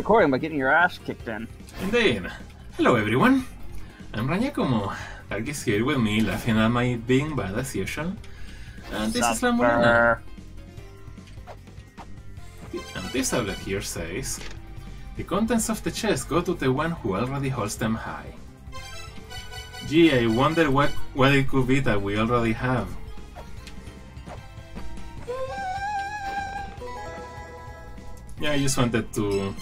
recording by getting your ass kicked in. Indeed. Hello everyone. I'm Ran Yakumo. Dark is here with me, laughing at my being bad as usual. And this is La And this tablet here says The contents of the chest go to the one who already holds them high. Gee, I wonder what, what it could be that we already have. Yeah, I just wanted to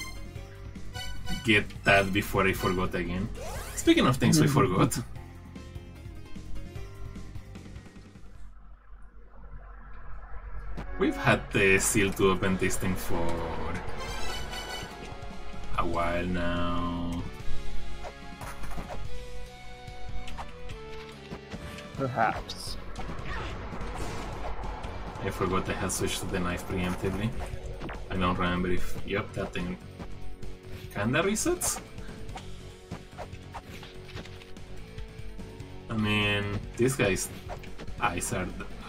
get that before I forgot again. Speaking of things we forgot. We've had the seal to open this thing for a while now. Perhaps. I forgot I had switched to the knife preemptively. I don't remember if, yep, that thing kinda resets? I mean, this guy's eyes are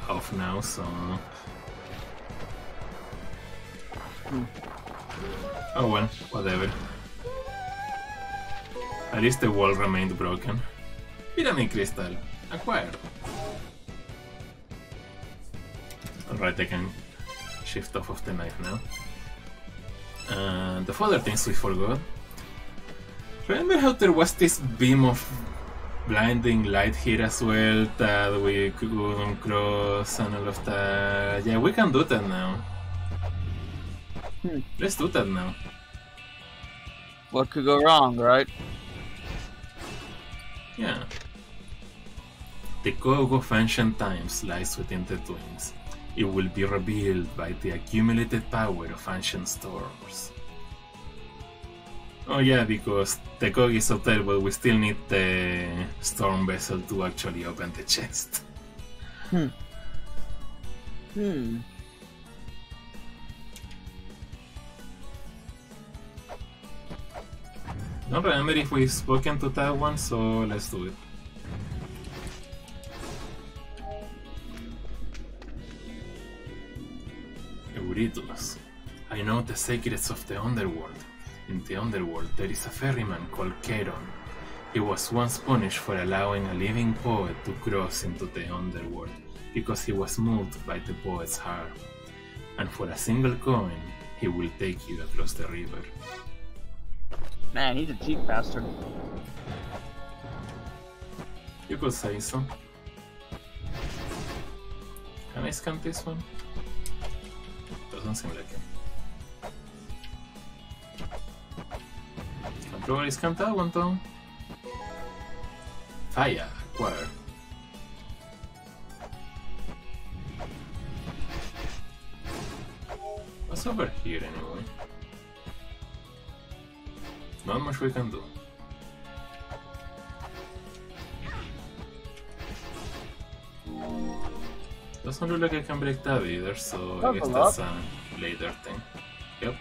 off now, so... Oh well, whatever. At least the wall remained broken. Pyramid crystal, acquired. Alright, I can shift off of the knife now. And the other things we forgot. Remember how there was this beam of blinding light here as well that we couldn't cross and all of that? Yeah, we can do that now. Hmm. Let's do that now. What could go wrong, right? Yeah. The code of ancient times lies within the twins. It will be revealed by the accumulated power of ancient storms. Oh yeah, because the cog is up there, but we still need the storm vessel to actually open the chest. Hmm. Hmm. Don't remember if we've spoken to that one, so let's do it. Know the secrets of the underworld. In the underworld, there is a ferryman called Charon. He was once punished for allowing a living poet to cross into the underworld because he was moved by the poet's heart. And for a single coin, he will take you across the river. Man, he's a cheap bastard. You could say so. Can I scan this one? Doesn't seem like it. Can probably scan that one though. Fire, acquired. What's over here anyway? Not much we can do. Doesn't look like I can break that either, so I guess that's a later thing. Yep.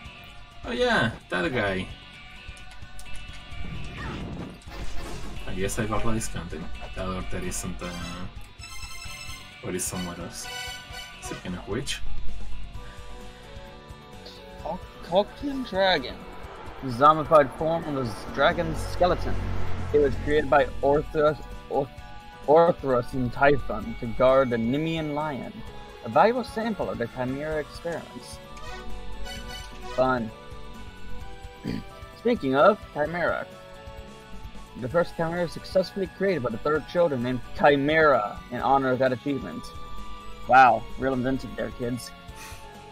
Oh yeah, that guy. Guess already scanned him. That or there isn't uh, or is somewhere else. Speaking of which, Tolkien Dragon. The zombified form of the dragon's skeleton. It was created by Orthrus, Or- Orthrus and Typhon to guard the Nemean lion, a valuable sample of the Chimera experiments. Fun. Speaking of Chimera, the first Chimera successfully created by the third children named Chimera in honor of that achievement. Wow, real inventive there, kids.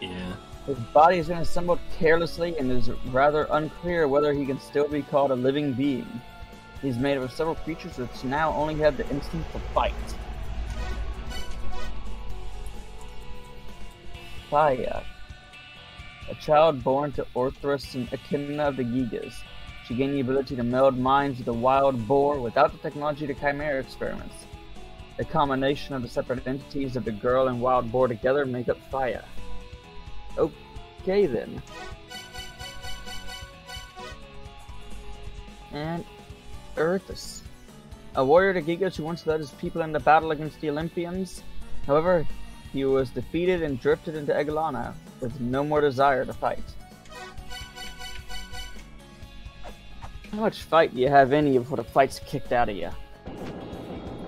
yeah. His body has been assembled carelessly and is rather unclear whether he can still be called a living being. He's made up of several creatures which now only have the instinct to fight. Faya. A child born to Orthrus and Echidna of the Gigas. She gained the ability to meld minds with the wild boar without the technology to chimera experiments. The combination of the separate entities of the girl and wild boar together make up Faya. Okay then. And Erithus. A warrior to Gigas who once led his people in the battle against the Olympians. However, he was defeated and drifted into Eg-Lana with no more desire to fight. How much fight do you have in you before the fight's kicked out of you?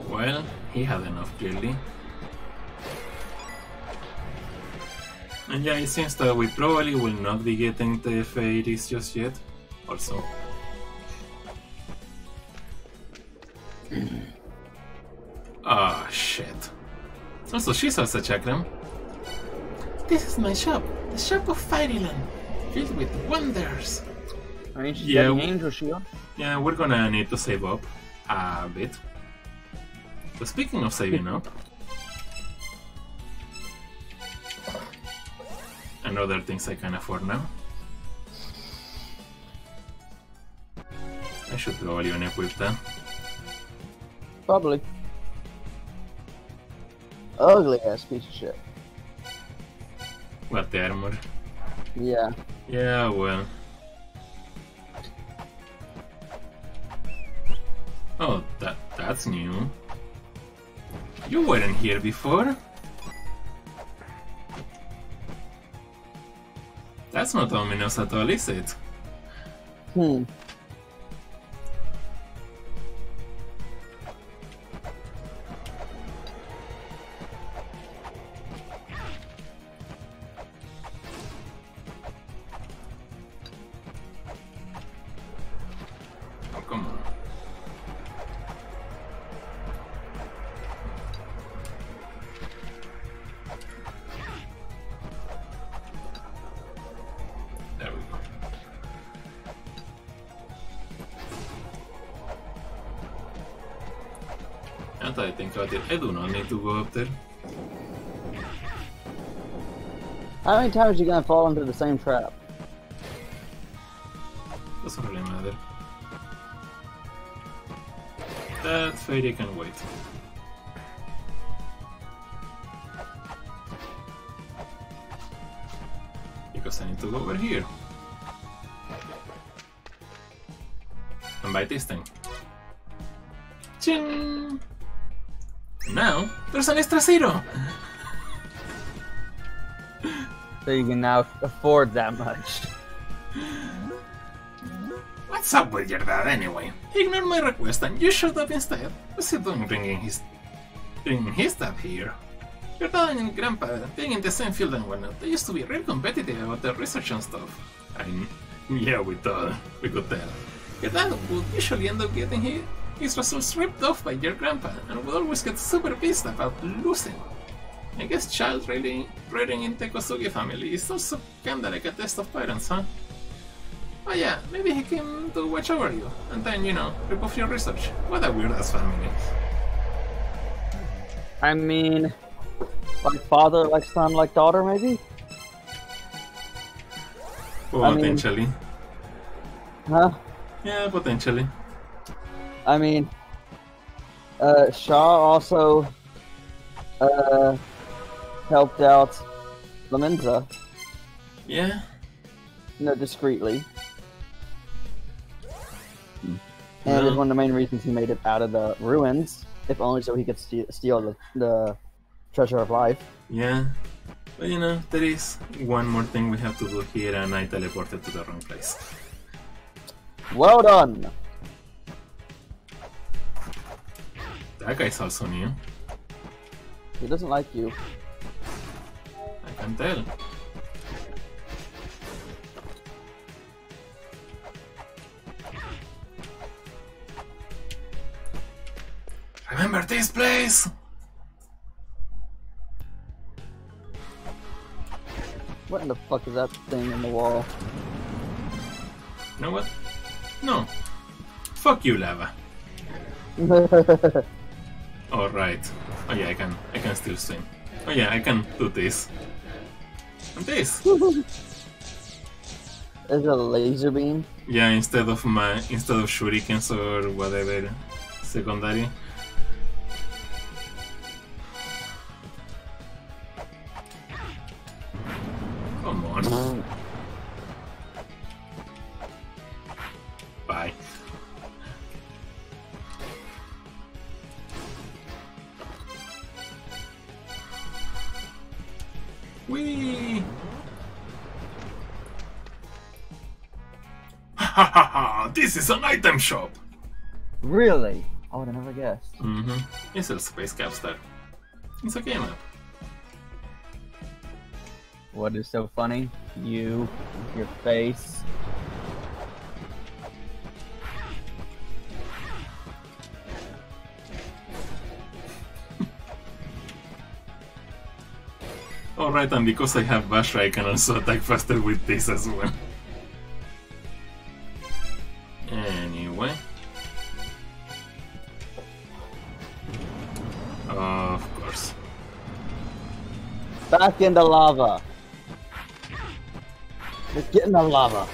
Well, he had enough, clearly. And yeah, it seems that we probably will not be getting the fairies just yet. Also. Ah, shit. Also, she's also Chakram. This is my shop, the shop of Fairyland, filled with wonders. I mean, she's Yeah, getting w- Angel Shield. Yeah, we're gonna need to save up a bit. But speaking of saving up, and other things I can afford now, I should probably unequip that. Probably. Ugly ass piece of shit. What the armor? Yeah. Yeah, well. Oh, that that's new. You weren't here before. That's not ominous at all, is it? Hmm. I think I did? I do not need to go up there. How many times are you gonna fall into the same trap? Doesn't really matter. That fairy can wait. Because I need to go over here. And by this thing. Ching! Now, there's an extra zero! So you can now afford that much. What's up with your dad anyway? Ignore my request and you shut up instead. What's he doing bringing his... bringing his dad here? Your dad and grandpa being in the same field and whatnot, they used to be real competitive about their research and stuff. I... mean, yeah, we thought, we could tell. Your dad would usually end up getting his, his results ripped off by your grandpa and would always get super pissed about losing. I guess child rearing, rearing in the Kosugi family is also kinda like a test of parents, huh? Oh yeah, maybe he came to watch over you, and then, you know, rip off your research. What a weird ass family. I mean, like father, like son, like daughter, maybe? Oh, I mean- Potentially. Huh? Yeah, potentially. I mean, uh, Shaw also uh, helped out Lemeza, Yeah. No, discreetly. And is No. one of the main reasons he made it out of the ruins, if only so he could steal, steal the, the treasure of life. Yeah. But you know, there is one more thing we have to do here, and I teleported to the wrong place. Well done! That guy's also new. He doesn't like you. I can tell. Remember this place? What in the fuck is that thing in the wall? You know what? No. Fuck you, lava. Oh, Alright. Oh yeah, I can I can still swim. Oh yeah, I can do this. And this. Is a laser beam? Yeah, instead of my instead of shurikens or whatever secondary. Ha ha ha ha! This is an item shop! Really? I would have never guessed. Mm-hmm. It's a Space Capstar. It's a game map. What is so funny? You, your face. Alright, and because I have Bashra, I can also attack faster with this as well. Back in the lava. Just get in the lava.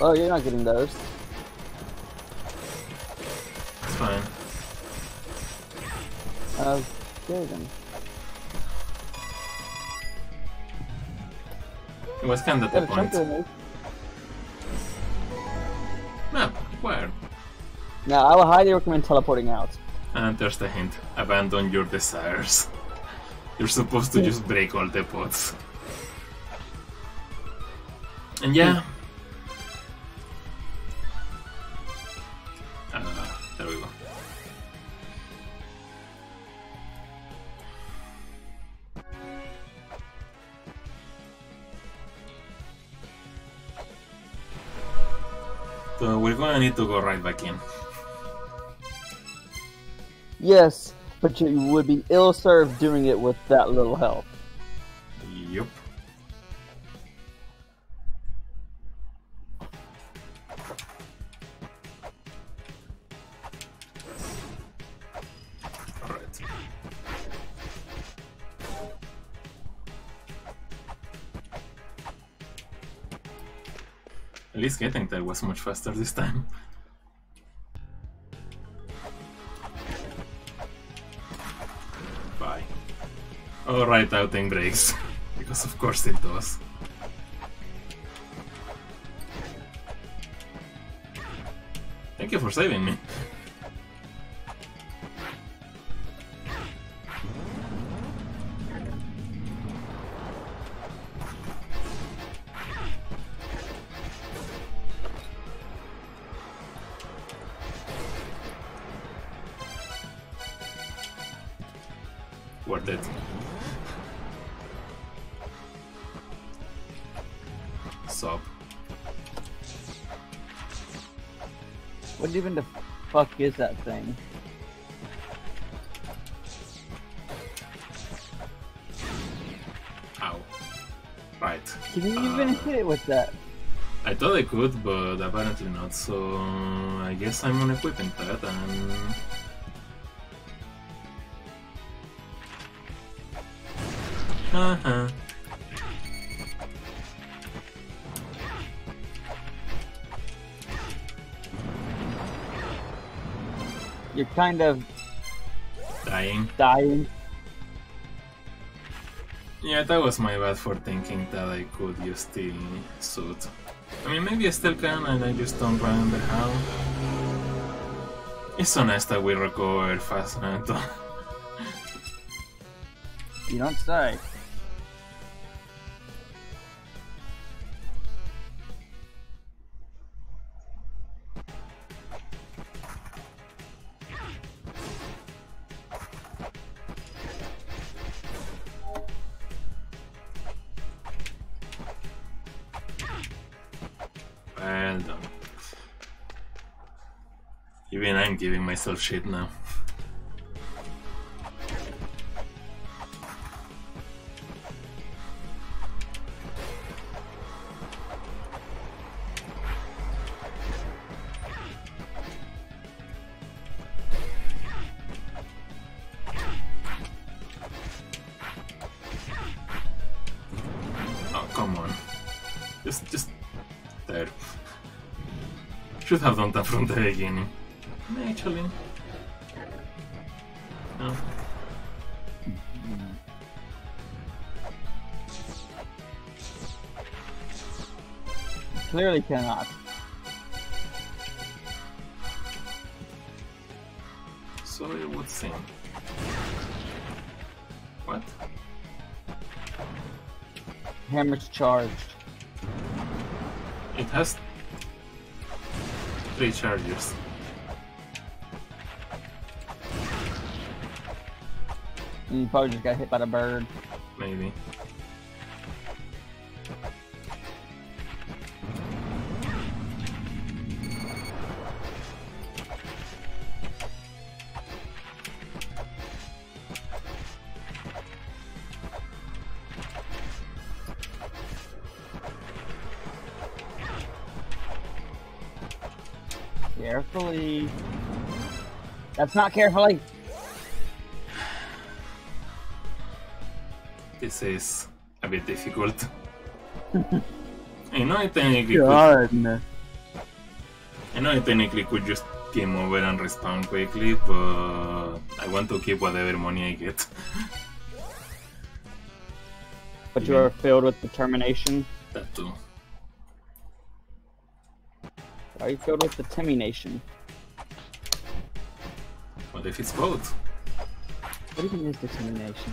Oh, you're not getting those. It's fine. Okay then. It was kinda the Got a point. of. Map, where? Now, I would highly recommend teleporting out. And there's the hint. Abandon your desires. You're supposed to just break all the pots. And yeah. Uh, there we go. So we're gonna need to go right back in. Yes, but you would be ill served doing it with that little. Yup. Alright. At least getting there was much faster this time. Oh, Alright, outing breaks. because of course it does. Thank you for saving me. Fuck is that thing? Ow. Right. Can you even Uh, hit it with that? I thought I could, but apparently not, so I guess I'm on equipping that and... Uh-huh. You're kind of Dying. dying. Yeah, that was my bad for thinking that I could use the suit. I mean, maybe I still can, and I just don't remember how. It's so nice that we recover fast though. You don't say. Myself shit now. Come on. Just, just there. Should have done that from the beginning. Actually. No. Clearly cannot. So it would seem. What? Hammer's charged. It has Three chargers. You probably just got hit by the bird. Maybe. Carefully. That's not carefully. This is a bit difficult. I know I technically could, God. I know I technically could just game over and respawn quickly, but I want to keep whatever money I get. But you are filled with determination. that too. Are you filled with determination? What if it's both? What even is determination?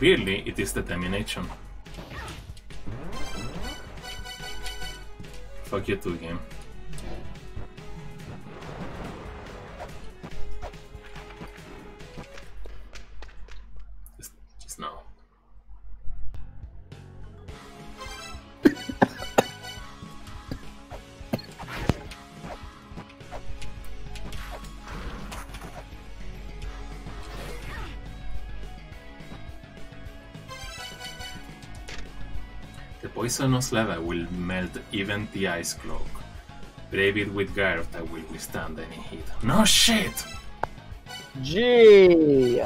Clearly, it is determination. Fuck you too, game. The poisonous lava will melt even the ice cloak. Brave it with garb that will withstand any heat. No shit! Gee.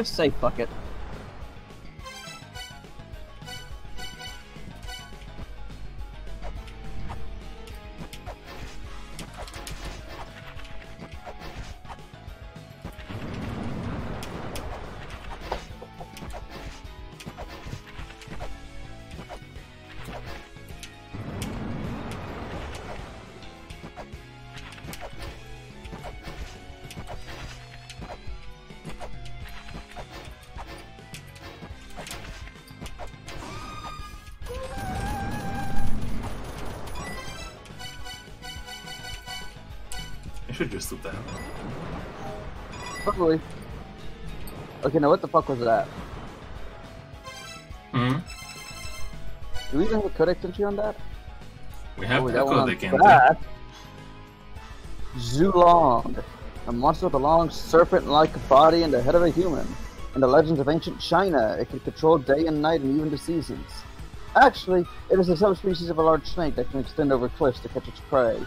Just say fuck it. Should just do that. Probably. Okay, now what the fuck was that? Hmm? Do we even have a codex entry on that? We have Oh, we one on code that. Zulong, a monster with a long serpent-like body and the head of a human. In the legends of ancient China, it can control day and night and even the seasons. Actually, it is a subspecies of a large snake that can extend over cliffs to catch its prey.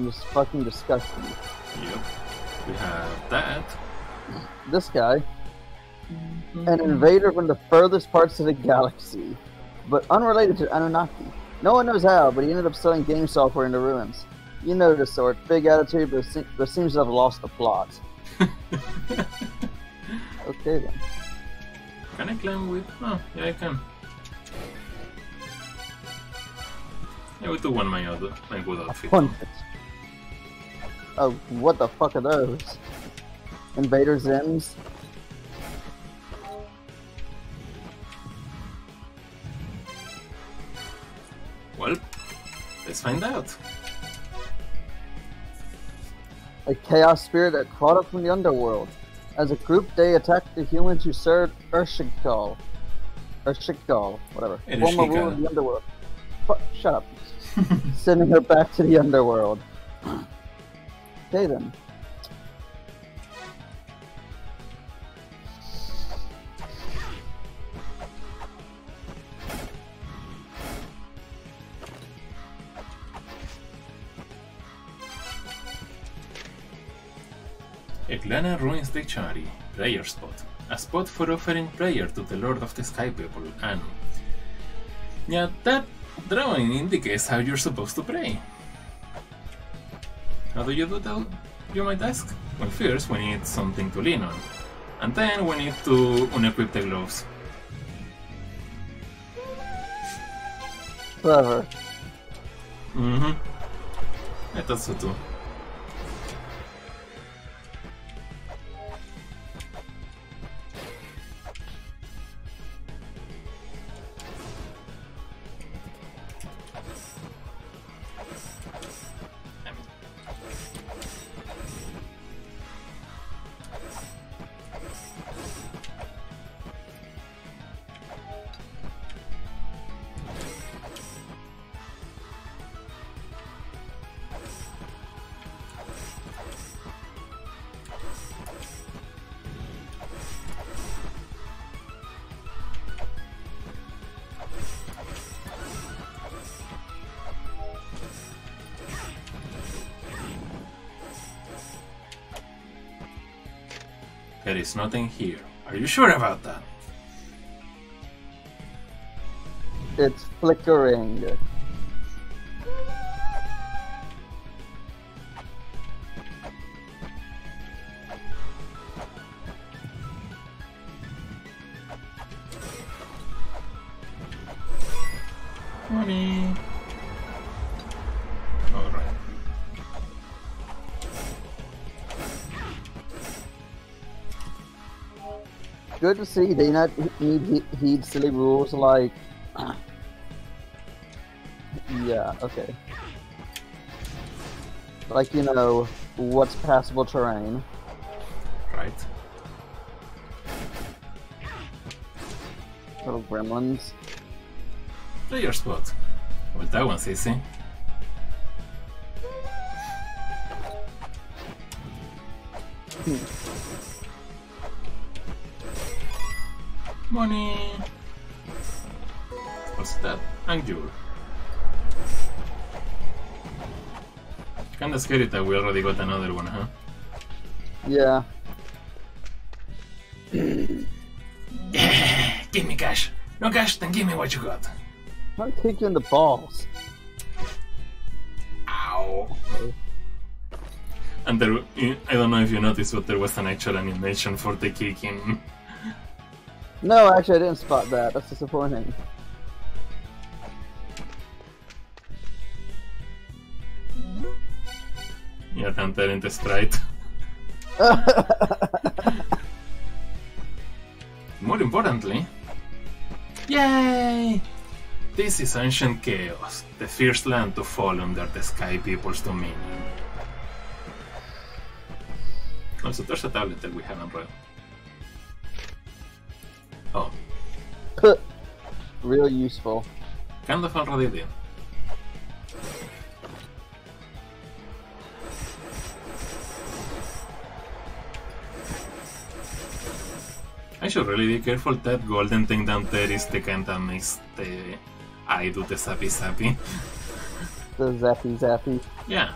And it's fucking disgusting. Yep. We have that. This guy, mm-hmm. an invader from the furthest parts of the galaxy, but unrelated to Anunnaki. No one knows how, but he ended up selling game software in the ruins. You know the sort, big attitude, but, se- but seems to have lost the plot. Okay then. Can I climb with? Oh, yeah, I can. Yeah, we took one my other, my good outfit. One. Oh, what the fuck are those? Invader Zims? Well, let's find out. A chaos spirit that crawled up from the underworld. As a group, they attacked the humans who served Urshikal. Urshikal, whatever. Former ruler of the underworld. Fu- shut up. Sending her back to the underworld. Okay then. Eg-Lana Ruins Dictionary, Prayer Spot. A spot for offering prayer to the Lord of the Sky People, Anu. Yeah, that drawing indicates how you're supposed to pray. How do you do that? You might ask? Well, first we need something to lean on, and then we need to unequip the gloves. Clever. Mm-hmm. I thought so too. Nothing here. Are you sure about that? It's flickering. Good to see they not need he- heed silly rules like. yeah. Okay. Like you know what's passable terrain. Right. Little gremlins. Play your spot. Well, that one's easy. Hmm. Money. What's that? Angle. Kinda scary that we already got another one, huh? Yeah. Give me cash. No cash, then give me what you got. I kick you in the balls. Ow. And there, I don't know if you noticed, but there was an actual animation for the kicking. No, actually, I didn't spot that. That's disappointing. Yeah, Hunter in the sprite. More importantly, yay! This is ancient chaos, the first land to fall under the Sky People's dominion. Also, there's a tablet that we haven't read. Oh, Real useful. kind of already did. I should really be careful that golden thing down there is the kind that makes the eye do the zappy zappy. The zappy zappy. Yeah.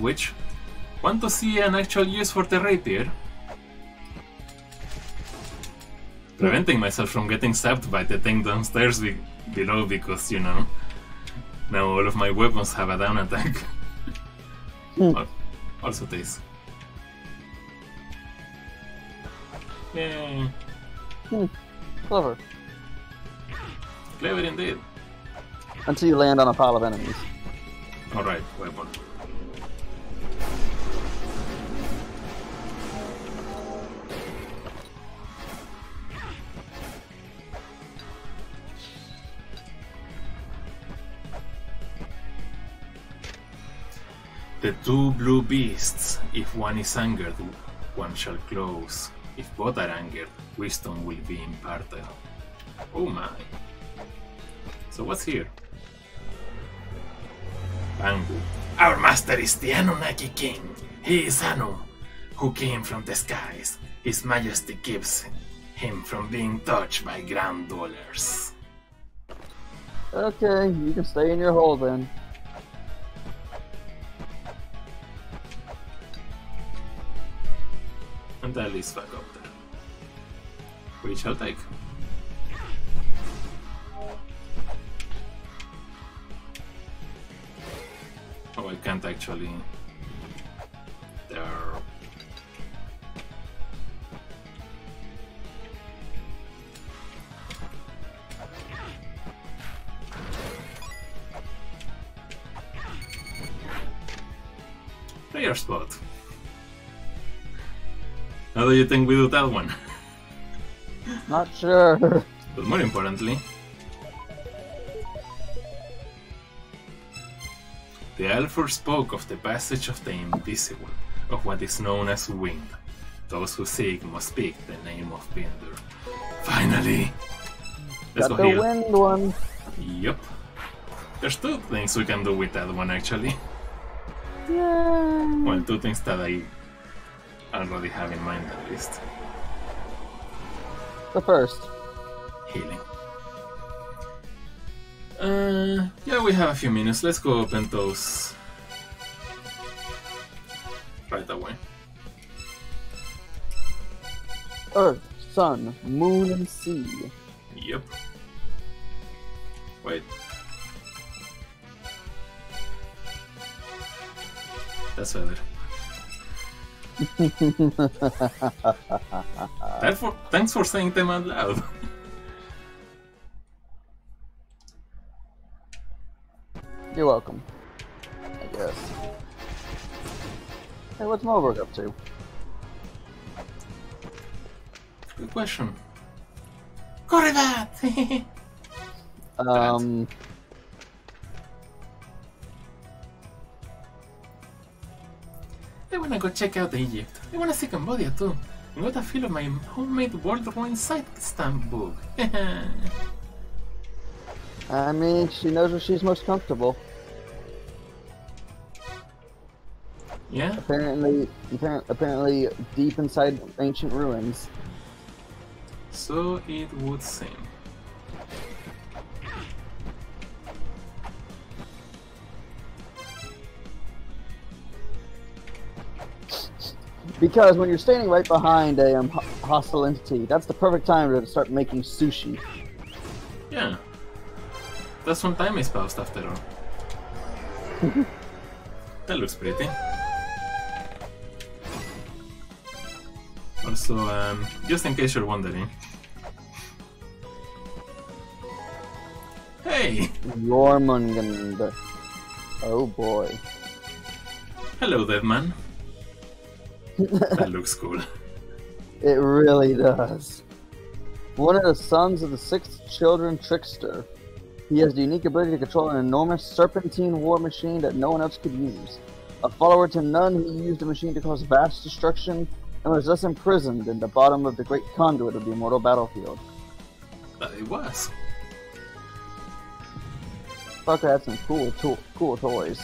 Which, want to see an actual use for the rapier? Preventing myself from getting stabbed by the thing downstairs be- below because, you know, now all of my weapons have a down attack. Hmm. Also this. Yay. Clever. Clever indeed. Until you land on a pile of enemies. Alright, weapon. The two blue beasts. If one is angered, one shall close. If both are angered, wisdom will be imparted. Oh my. So what's here? Bangu. Our master is the Anunnaki king. He is Anu, who came from the skies. His majesty keeps him from being touched by grand dwellers. Okay, you can stay in your hole then. And that leads back up there. Which I'll take. Oh, I can't actually. There. Player spot. How do you think we do that one? Not sure. But more importantly, the Alfur spoke of the passage of the invisible, of what is known as wind. Those who seek must speak the name of Binder. Finally! Let's Got go the heal. wind one. Yup. There's two things we can do with that one actually. Yeah. Well, two things that I already have in mind at least. The first. Healing. Uh, yeah, we have a few minutes. Let's go open those right away. Earth, sun, moon, and sea. Yep. Wait. That's better. Therefore, thanks for saying them out loud. You're welcome. I guess. Hey, what's Mulbruk up to? Good question. Corrivat! Um, wanna go check out Egypt. I wanna see Cambodia too. I got a feel of my homemade World Ruin site stamp book. I mean, she knows where she's most comfortable. yeah? Apparently, apparently, deep inside ancient ruins. So it would seem. Because when you're standing right behind a um, hostile entity, that's the perfect time to start making sushi. Yeah. That's when time is passed after all. that looks pretty. Also, um, just in case you're wondering. Hey! Jormungand. Oh boy. Hello, dead man. That looks cool. It really does. One of the sons of the sixth children trickster. He has the unique ability to control an enormous serpentine war machine that no one else could use. A follower to none, he used the machine to cause vast destruction and was thus imprisoned in the bottom of the great conduit of the immortal battlefield. That it was. Fucker had some cool, to- cool toys.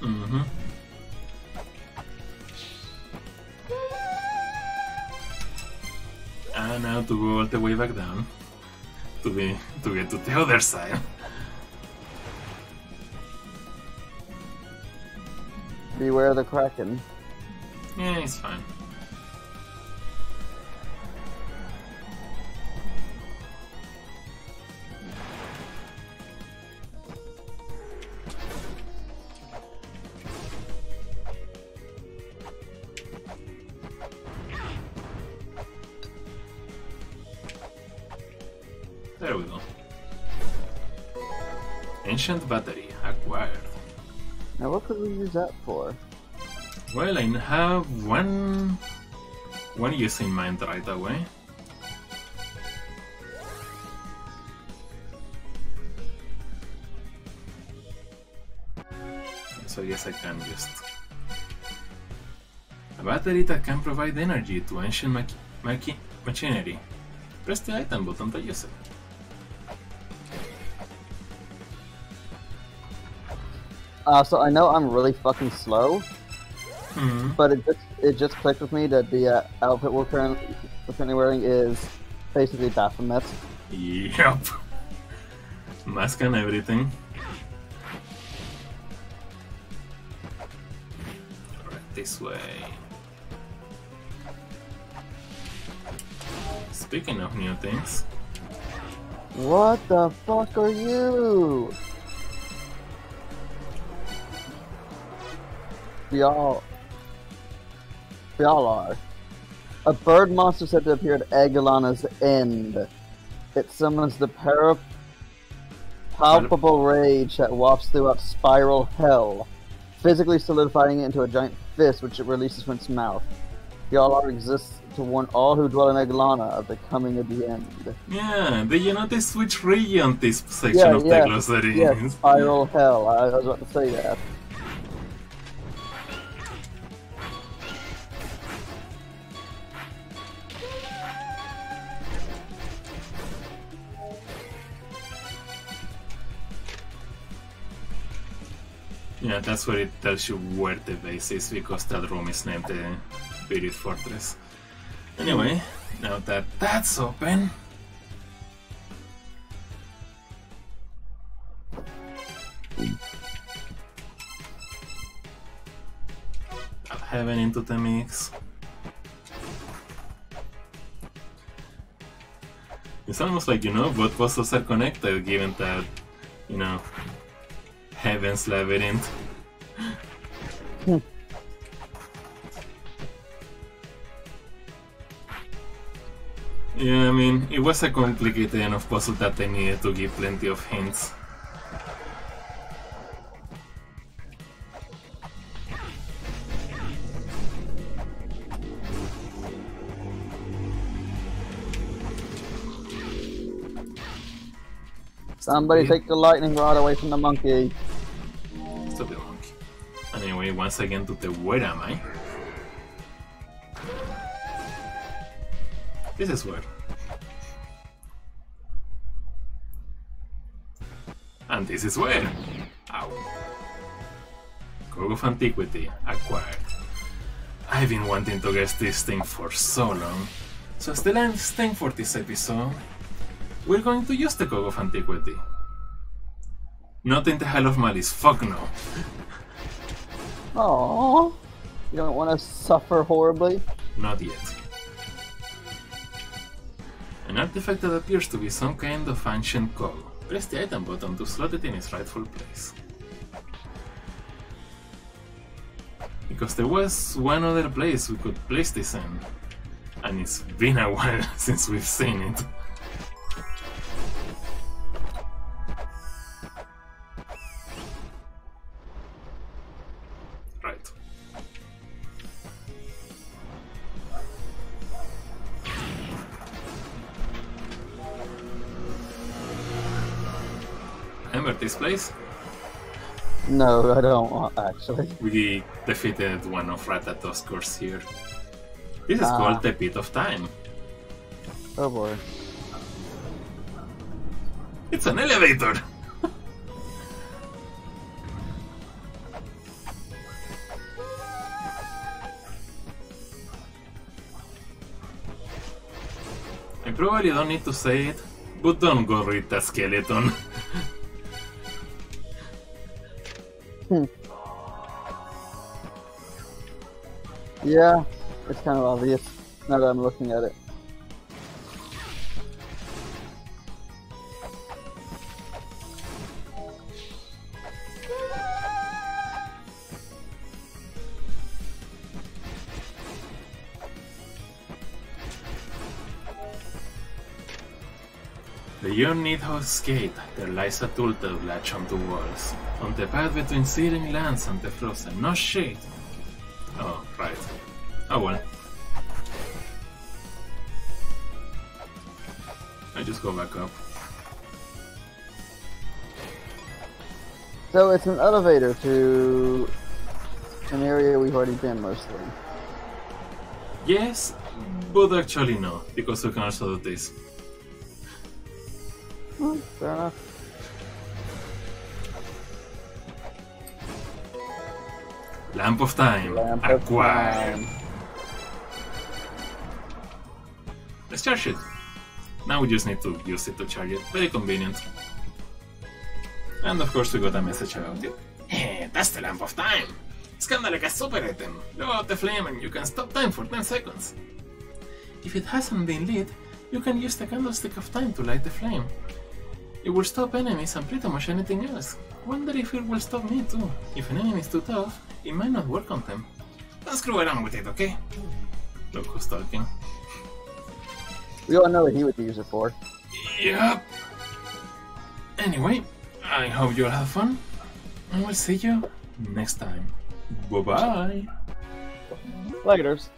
Mm-hmm. And now to go all the way back down. To be to get to the other side. Beware the Kraken. Yeah, it's fine. Ancient battery acquired. Now, what could we use that for? Well, I have one one use in mind right away. So yes, I can just a battery that can provide energy to ancient mach- machi- machinery. Press the item button to use it. Uh, so I know I'm really fucking slow, Hmm. but it just it just clicked with me that the uh, outfit we're currently, we're currently wearing is basically Baphomet. Yep. Mask and everything. Alright, this way. Speaking of new things, What the fuck are you? Y'all. Y'all are. A bird monster said to appear at Eg-Lana's end. It summons the para- palpable rage that wafts throughout spiral hell, physically solidifying it into a giant fist which it releases from its mouth. Fjalar exists to warn all who dwell in Agalana of the coming of the end. Yeah, did you notice which region this section Yeah, of yeah, the glossary Yes, is? spiral hell. I was about to say that. Yeah, that's where it tells you where the base is because that room is named the Buried Fortress. Anyway, now that that's open. I'll into the mix. It's almost like, you know, both puzzles are connected given that, you know, Heaven's Labyrinth. Yeah, I mean, it was a complicated enough puzzle that they needed to give plenty of hints. Somebody Yeah. take the lightning rod away from the monkey. Once again to the where am I? This is where. And this is where. Ow. Cog of Antiquity acquired. I've been wanting to guess this thing for so long. So as the last thing for this episode, we're going to use the Cog of Antiquity. Not in the Hell of Malice, fuck no. Aww. You don't want to suffer horribly? Not yet. An artifact that appears to be some kind of ancient cog. Press the item button to slot it in its rightful place. Because there was one other place we could place this in. And it's been a while since we've seen it. No, I don't want, actually. We defeated one of Ratatoskrs here. This is Ah. called the Pit of Time. Oh boy. It's an elevator! I probably don't need to say it, but don't go read that skeleton. Yeah, it's kind of obvious now that I'm looking at it. Gate, there lies a turtle latch onto walls. On the path between searing lands and the frozen. No shade. Oh, right. Oh well. I just go back up. So it's an elevator to an area we've already been mostly. Yes, but actually no, because we can also do this. Fair enough. Lamp of Time. Lamp of time. Let's charge it. Now we just need to use it to charge it. Very convenient. And of course we got a message about it. Hey, that's the Lamp of Time! It's kinda like a super item. Blow out the flame and you can stop time for 10 seconds. If it hasn't been lit, you can use the candlestick of time to light the flame. It will stop enemies and pretty much anything else. Wonder if it will stop me too. If an enemy is too tough, it might not work on them. Don't screw around with it, okay? Look who's talking. We all know what he would use it for. Yep. Anyway, I hope you'll have fun. And we'll see you next time. Bye bye. Laters.